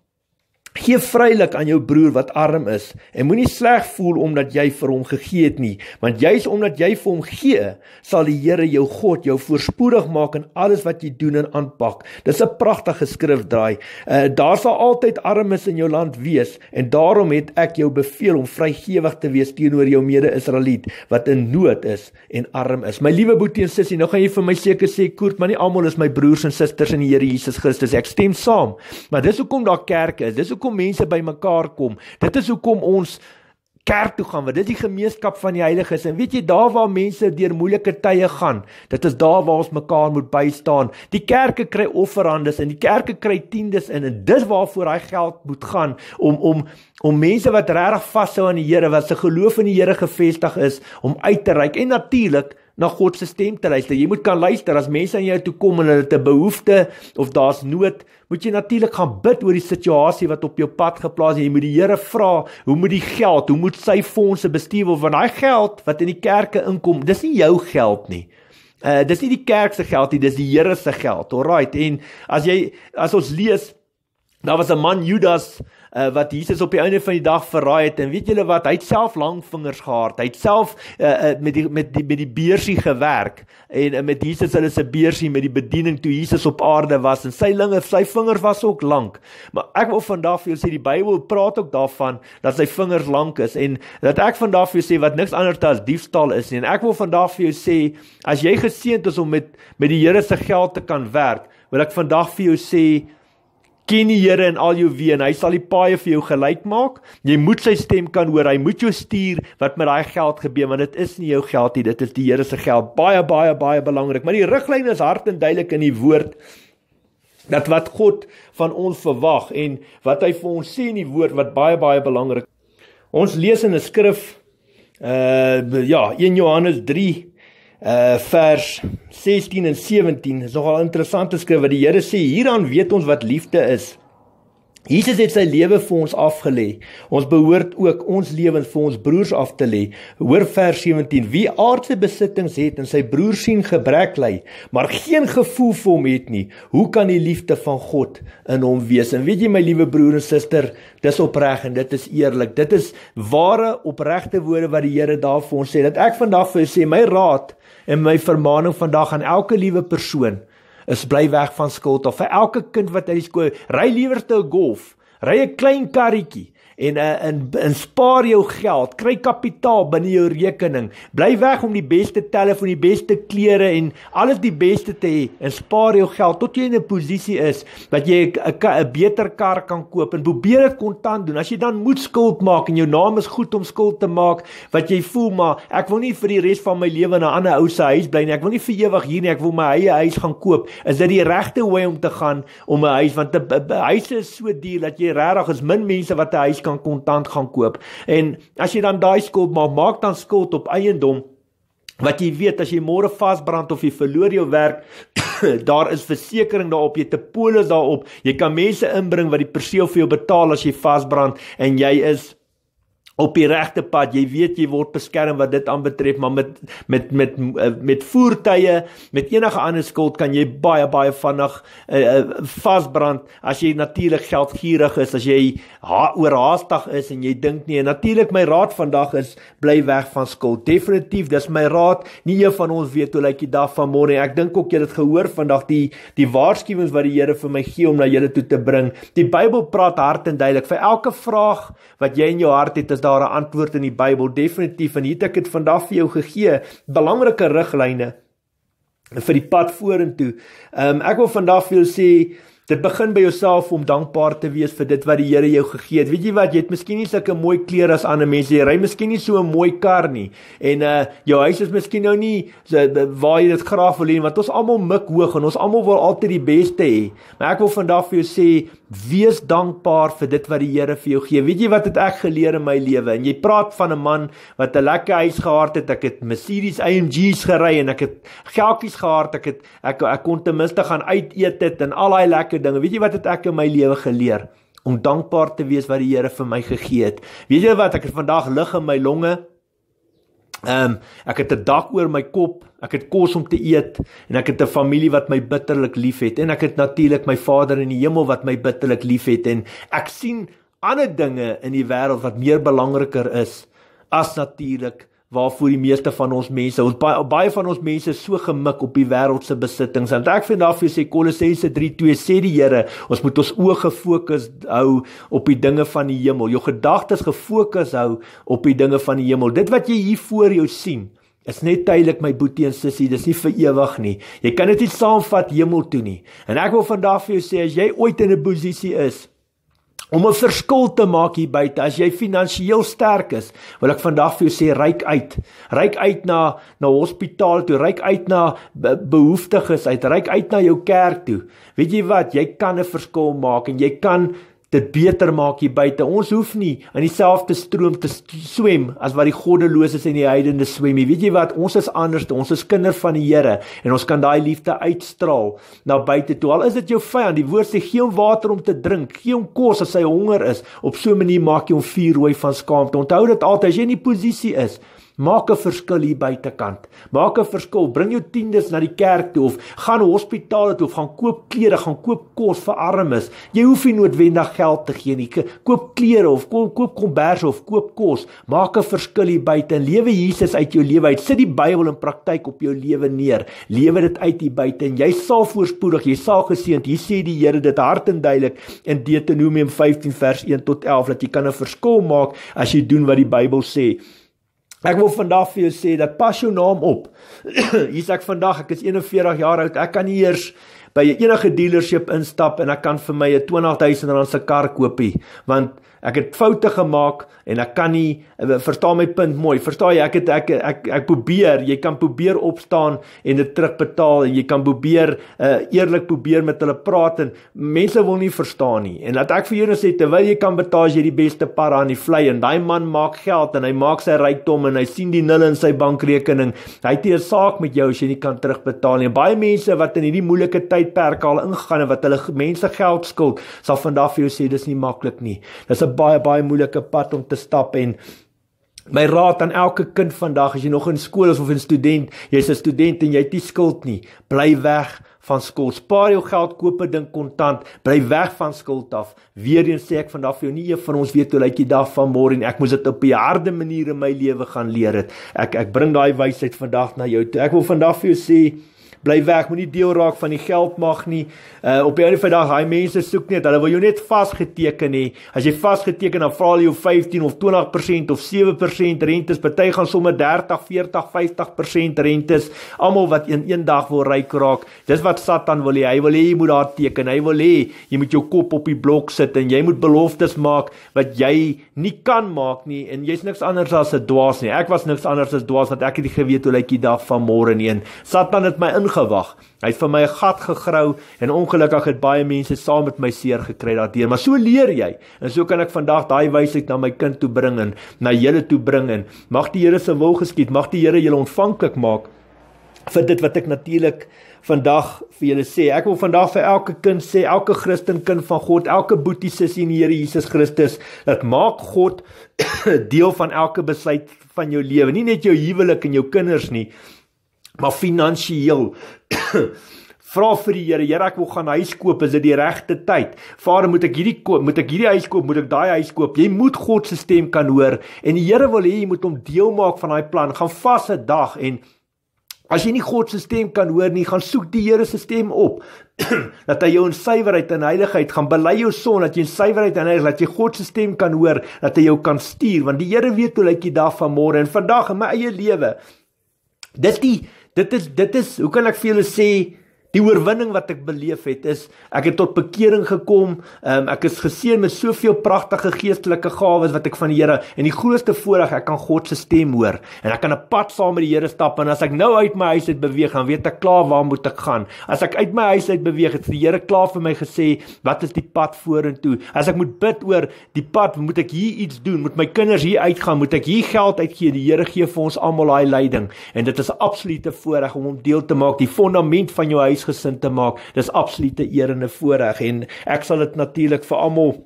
Gee vrylik aan jou broer wat arm is en moenie sleg voel omdat jy vir hom gegee het nie, want juis omdat jy vir hom gee, sal die Here jou God jou voorspoedig maak in alles wat jy doen en aanpak. Dis 'n pragtige skrif daai. Uh, daar sal altyd armes in jou land wees en daarom het ek jou beveel om vrygewig te wees teenoor jou mede-Israeliet wat in nood is en arm is. My liewe boetie en sussie, nou gaan jy vir my seker sê, "Koert, maar nie almal is my broers en susters in die Here Jesus Christus." Ek stem saam. Maar dis hoekom daar kerke is. Dis hoekom hoekom mense bymekaar kom. Dit is hoekom ons kerk toe gaan want dit is die gemeenskap van die heiliges. En weet jy daar waar mense deur moeilike tye gaan dit is daar waar ons mekaar moet bystaan. Die kerke kry offerandes en die kerke kry tiendes in en dis waarvoor hy geld moet gaan om om om mense wat regtig vashou aan die Here wat se geloof in die Here gefestig is om uit te reik. En natuurlik na God se stem te luister. Jy moet kan luister as mense aan jou toe kom en hulle het 'n behoefte of daar's nood, moet jy natuurlik gaan bid oor die situasie wat op jou pad geplaas is. Jy moet die Here vra, hoe moet die geld, hoe moet sy fondse bestuur word? Want daai geld wat in die kerke inkom, dis nie jou geld nie. Uh dis nie die kerk se geld nie, dis die Here se geld. Alraight. En as jy as ons lees, daar was 'n man Judas uh, wat Jesus op die einde van die dag verraai het en weet julle wat? Hy het self lang vingers gehad. Hy het self uh, uh, met die met die met die beursie gewerk en uh, met Jesus hulle se beursie met die bediening toe Jesus op aarde was en sy linge sy vingers was ook lank. Maar ek wil vandag vir jou sê die Bybel praat ook daarvan dat sy vingers lank is en dat ek vandag vir jou sê wat niks anders as diefstal is nie. En ek wil vandag vir jou sê as jy geseënd is om met met die Here se geld te kan werk wil ek vandag vir jou sê Ken die Here in al jou weë en hy sal die paaie vir jou gelyk maak. Jy moet sy stem kan hoor. Hy moet jou stuur wat met daai geld gebeur want dit is nie jou geld nie, dit is die Here se geld. Baie baie baie belangrik. Maar die riglyn is hard en duidelik in die woord dat wat God van ons verwag en wat hy vir ons sê in die woord wat baie baie belangrik. Ons lees in 'n skrif uh ja, 1 Johannes 3 uh vers 16 en 17 is nogal interessant te skryf wat die Here sê hieraan weet ons wat liefde is. Jesus het sy lewe vir ons afgelê. Ons behoort ook ons lewens vir ons broers af te lê. Hoor vers 17: Wie aardse besittings het en sy broer sien gebrek ly, maar geen gevoel vir hom het nie, hoe kan die liefde van God in hom wees? En weet jy my liewe broer en suster, dis opreg en dit is eerlik. Dit is ware opregte woorde wat die Here daar vir ons sê. Dat ek vandag vir jou sê my raad En my vermaning vandag aan elke liewe persoon is bly weg van skuld. Of vir elke kind wat uit die skool ry liewer te golf, ry 'n klein karretjie en uh, in in spaar jou geld, kry kapitaal binne jou rekening. Bly weg om die beste telefoon, die beste klere en alles die beste te hê en spaar jou geld tot jy in 'n posisie is dat jy 'n beter kar kan koop en probeer dit kontant doen. As jy dan moet skuld maak en jou naam is goed om skuld te maak, wat jy voel maar ek wil nie vir die res van my lewe in 'n ander ou se huis bly nie. Ek wil nie vir ewig hier nie. Ek wil my eie huis gaan koop. Is dit die regte way om te gaan om 'n huis want 'n huis is so duur dat jy regtig is min mense wat 'n huis kan kontant gaan koop. En as jy dan daai skuld maak, maak dan skuld op eiendom wat jy weet as jy môre vasbrand of jy verloor jou werk, daar is versekerings daarop, jy te polis daarop. Jy kan mense inbring wat die perseel vir jou betaal as jy vasbrand en jy is op die regte pad. Jy weet jy word beskerm wat dit aanbetref, maar met met met eh, met voertuie, met enige ander skuld kan jy baie baie vinnig uh, vasbrand as jy natuurlik geldgierig is, as jy oorhaastig is en jy dink nie. Natuurlik my raad vandag is bly weg van skuld. Definitief, dis my raad. Nie een van ons weet hoe lyk die dag van môre nie. Ek dink ook jy het gehoor vandag die die waarskuwings wat die Here vir my gee om na julle toe te bring. Die Bybel praat hard en duidelik vir elke vraag wat jy in jou hart het, is daar 'n antwoord in die Bybel definitief en hier het ek dit vandag vir jou gegee belangrike riglyne vir die pad vorentoe. Ehm um, ek wil vandag vir jou sê Dit begin by jouself om dankbaar te wees vir dit wat die Here jou gegee het. Weet jy wat, jy het miskien nie sulke mooi klere as ander mense nie. Jy ry miskien nie so 'n mooi kar nie. En uh jou huis is miskien nou nie so waar jy dit graag wil hê want ons almal mik hoog en ons almal wil altyd die beste hê. Maar ek wil vandag vir jou sê, wees dankbaar vir dit wat die Here vir jou gee. Weet jy wat het ek geleer in my lewe? En jy praat van 'n man wat 'n lekker huis gehad het. Ek het Mercedes AMG's gery en ek het geldjies gehad. Ek het ek ek kon ten minste gaan uit eet het en al daai lekker dinge. Weet jy wat het ek in my lewe geleer? Om dankbaar te wees wat die Here vir my gegee het. Weet jy wat ek het vandag lig in my longe? Ehm um, ek het 'n dak oor my kop, ek het kos om te eet en ek het 'n familie wat my bitterlik liefhet en ek het natuurlik my Vader in die hemel wat my bitterlik liefhet en ek sien ander dinge in die wêreld wat meer belangriker is as natuurlik waarvoor die meeste van ons mense ons baie baie van ons mense so gemik op die wêreldse besittings. En ek vind daar vir sê Kolossense 3:2 sê die Here ons moet ons oë gefokus hou op die dinge van die hemel. Jou gedagtes gefokus hou op die dinge van die hemel. Dit wat jy hier voor jou sien is net tydelik my boetie en sussie dis nie vir ewig nie. Jy kan dit nie saamvat hemel toe nie. En ek wil vandag vir jou sê as jy ooit in 'n posisie is om 'n verskil te maak hier buite. As jy finansiëel sterk is, wil ek vandag vir jou sê ryk uit. Ryk uit na na hospitaal toe, ryk uit na behoeftiges uit, ryk uit na jou kerk toe. Weet jy wat? Jy kan 'n verskil maak en jy kan dit beter maak hier buite. Ons hoef nie in dieselfde stroom te swem as wat die goddeloses en die heidene swem nie. Weet jy wat? Ons is anders. Ons is kinders van die Here en ons kan daai liefde uitstraal na buite toe. Al is dit jou vyand, die woord sê gee hom water om te drink, gee hom kos as hy honger is. Op so 'n manier maak jy hom vuur rooi van skaamte. Onthou dit altyd as jy in die posisie is Maak 'n verskil hier buitekant. Maak 'n verskil. Bring jou tiendes na die kerk toe of gaan hospitaal toe of gaan koop klere, gaan koop kos vir armes. Jy hoef nie noodwendig geld te gee nie. Koop klere of koop koop kombers of koop kos. Maak 'n verskil hier buite en lewe Jesus uit jou lewe uit. Sit die Bybel in praktyk op jou lewe neer. Lewe dit uit hier buite en jy sal voorspoedig, jy sal geseënd. Hier sê die Here dit hard en duidelik in Deuteronomium 15 vers 1 tot 11 dat jy kan 'n verskil maak as jy doen wat die Bybel sê. Ek wil vandag vir jou sê dat pas jou naam op. Hier's ek vandag, ek is 41 jaar oud. Ek kan nie eers by enige dealership instap en ek kan vir my 'n 20000 rand se kar koopie want ek het foute gemaak en ek kan nie eh, verstaan my punt mooi. Verstaan jy? Ek het ek ek ek probeer, jy kan probeer opstaan en dit terugbetaal en jy kan probeer uh, eerlik probeer met hulle praat en mense wil nie verstaan nie. En laat ek vir julle sê terwyl jy kan betaal jy die beste para aan die vlei en daai man maak geld en hy maak sy rykdom en hy sien die nul in sy bankrekening. Hy het 'n saak met jou as jy nie kan terugbetaal nie. Baie mense wat in hierdie moeilike tydperk al ingegaan het wat hulle mense geld skuld, sal vandag vir jou sê dis nie maklik nie. Dis 'n baie baie moeilike pad om te stap en my raad aan elke kind vandag as jy nog in skool is of 'n student, jy's 'n student en jy het nie skuld nie, bly weg van skuld. Spaar jou geld, koop 'n ding kontant, bly weg van skuld af. Weereens sê ek vandag vir jou nie een van ons weet hoe lyk die dag van môre en ek moes dit op 'n harde manier in my lewe gaan leer het. Ek ek bring daai wysheid vandag na jou toe. Ek wil vandag vir jou sê bly weg, moenie deel raak van die geldmag nie. Uh op die einde van die dag, daai mense soek net, hulle wil jou net vasgeteken hê. As jy vasgeteken dan vra hulle jou 15 of 20% of 7% rentes, party gaan sommer 30, 40, 50% rentes, almal wat een eendag wil ryk raak. Dis wat Satan wil hê. Hy wil hê jy moet daar teken. Hy wil hê jy moet jou kop op die blok sit en jy moet beloftes maak wat jy nie kan maak nie en jy's niks anders as 'n dwaas nie. Ek was niks anders as dwaas want ek het nie geweet hoe lyk die dag van môre nie. Satan het my inge gewag. Hy het vir my 'n gat gegrou en ongelukkig het baie mense saam met my seer gekry daardeur. Maar so leer jy. En so kan ek vandag daai wysheid na my kind toe bring en na julle toe bring en mag die Here se wil geskied. Mag die Here julle ontvanklik maak vir dit wat ek natuurlik vandag vir julle sê. Ek wil vandag vir elke kind sê, elke Christen kind van God, elke boetie sussie in die Here Jesus Christus, dat maak God deel van elke besluit van jou lewe. Nie net jou huwelik en jou kinders nie, maar finansiëel. Vra vir die Here, Here, ek wil gaan huis koop, is dit die regte tyd? Vader, moet ek hierdie koop? Moet ek hierdie huis koop? Moet ek daai huis koop? Jy moet God se stem kan hoor en die Here wil hê jy moet hom deel maak van daai plan. Gaan vas 'n dag en As jy nie God se stem kan hoor nie, gaan soek die Here se stem op. dat hy jou in suiwerheid en heiligheid gaan bely jou son, dat jy in suiwerheid en heiligheid dat jy God se stem kan hoor, dat hy jou kan stuur, want die Here weet hoe lyk die dag van môre en vandag in my eie lewe. Dis die dit is dit is hoe kan ek vir julle sê Die oorwinning wat ek beleef het is ek het tot bekering gekom. Um, ek is geseën met soveel pragtige geestelike gawes wat ek van die Here en die grootste voorreg ek kan God se stem hoor en ek kan 'n pad saam met die Here stap en as ek nou uit my huis uit beweeg dan weet ek klaar waar moet ek gaan. As ek uit my huis uit beweeg het die Here klaar vir my gesê wat is die pad vorentoe. As ek moet bid oor die pad, moet ek hier iets doen, moet my kinders hier uitgaan, moet ek hier geld uitgee. Die Here gee vir ons almal daai leiding en dit is 'n absolute voorreg om hom deel te maak die fondament van jou huis huisgesin te maak. Dis absolute eer en 'n voorreg en ek sal dit natuurlik vir almal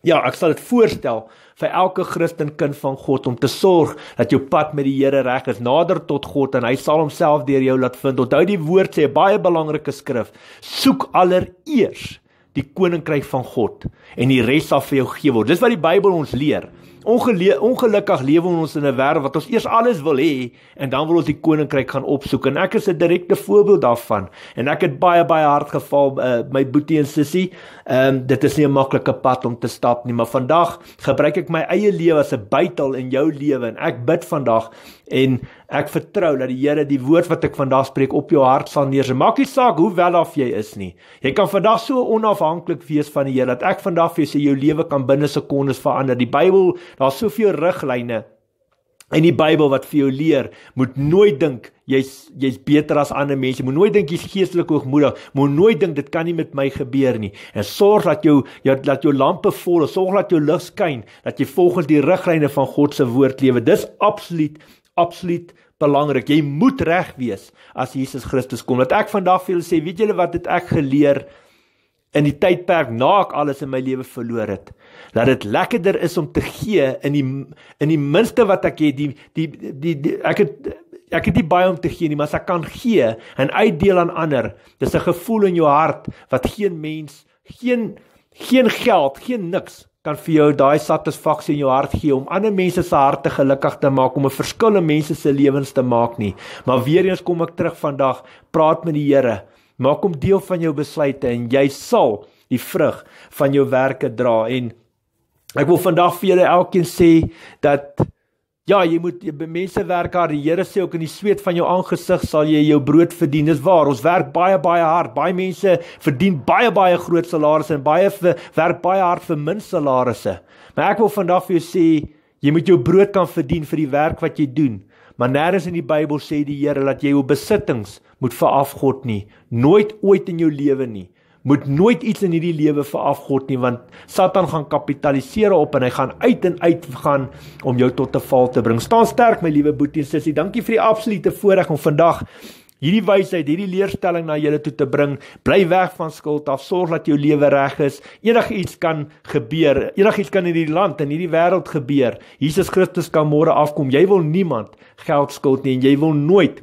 Ja, ek sal dit voorstel vir elke Christen kind van God om te sorg dat jou pad met die Here reg is, nader tot God en hy sal homself deur jou laat vind. Onthou die woord sê 'n baie belangrike skrif: Soek allereers die koninkryk van God en die res sal vir jou gegee word. Dis wat die Bybel ons leer. Ongelukkig lewe ons in 'n wêreld wat ons eers alles wil hê en dan wil ons die koninkryk gaan opsoek en ek is 'n direkte voorbeeld daarvan en ek het baie baie hard geval uh, my boetie en sussie. Ehm um, dit is nie 'n maklike pad om te stap nie, maar vandag gebruik ek my eie lewe as 'n bytel in jou lewe en ek bid vandag en ek vertrou dat die Here die woord wat ek vandag spreek op jou hart sal neersit. Maak nie saak hoe wel af jy is nie. Jy kan vandag so onafhanklik wees van die Here dat ek vandag vir jou sê jou lewe kan binne sekondes verander. Die Bybel Daar's soveel riglyne in die Bybel wat vir jou leer, moet nooit dink jy's jy's beter as ander mense. Moet nooit dink jy's geestelik hoogmoedig. Moet nooit dink dit kan nie met my gebeur nie. En sorg dat jou jou dat jou lampe vol is. Sorg dat jou lig skyn, dat jy volgens die riglyne van God se woord lewe. Dis absoluut absoluut belangrik. Jy moet reg wees as Jesus Christus kom. Dat ek vandag vir julle sê, weet julle wat het ek geleer? in die tydperk na ek alles in my lewe verloor het dat dit lekkerder is om te gee in die in die minste wat ek het die die die, die ek het ek het nie baie om te gee nie maar as ek kan gee en uitdeel aan ander dis 'n gevoel in jou hart wat geen mens geen geen geld geen niks kan vir jou daai satisfaksie in jou hart gee om ander mense se harte gelukkig te maak om 'n verskil in mense se lewens te maak nie. Maar weer eens kom ek terug vandag praat met die Here. Maak hom deel van jou besluite en jy sal die vrug van jou werke dra. En ek wil vandag vir julle elkeen sê dat ja, jy moet jy mense werk hard. Die Here sê ook in die sweet van jou aangesig sal jy jou brood verdien. Dis waar. Ons werk baie baie hard. Baie mense verdien baie baie groot salarisse en baie vir, werk baie hard vir min salarisse. Maar ek wil vandag vir jou sê jy moet jou brood kan verdien vir die werk wat jy doen. Maar nêrens in die Bybel sê die Here dat jy jou besittings moet veraf God nie. Nooit ooit in jou lewe nie. Moet nooit iets in hierdie lewe veraf God nie want Satan gaan kapitaliseer op en hy gaan uit en uit gaan om jou tot 'n val te bring. Staan sterk my liewe boetie en sussie. Dankie vir die absolute voorreg om vandag hierdie wysheid, hierdie leerstelling na julle toe te bring. Bly weg van skuld af. Sorg dat jou lewe reg is. Enigiets kan gebeur. Enigiets kan in hierdie land en hierdie wêreld gebeur. Jesus Christus kan môre afkom. Jy wil niemand geld skuld nie en jy wil nooit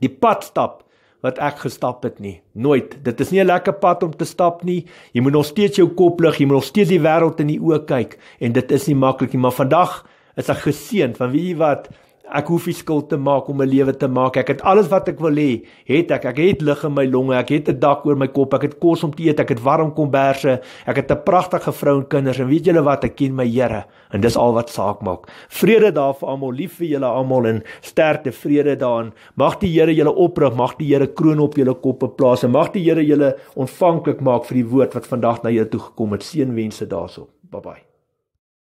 die pad stap wat ek gestap het nie. Nooit. Dit is nie 'n lekker pad om te stap nie. Jy moet nog steeds jou kop lig, jy moet nog steeds die wêreld in die oë kyk en dit is nie maklik nie, maar vandag is ek geseën van wie wat Ek hoef nie skuld te maak om 'n lewe te maak. Ek het alles wat ek wil hê, het ek. Ek het lig in my longe, ek het 'n dak oor my kop, ek het kos om te eet, ek het warm komberse, ek het 'n pragtige vrou en kinders. En weet julle wat? Ek ken my Here en dis al wat saak maak. Vrede daar vir almal, lief vir julle almal en sterkte vrede daarin. Mag die Here julle oprig, mag die Here kroon op julle koppe plaas en mag die Here julle ontvanklik maak vir die woord wat vandag na julle toe gekom het. Seënwense daarso. Bye bye.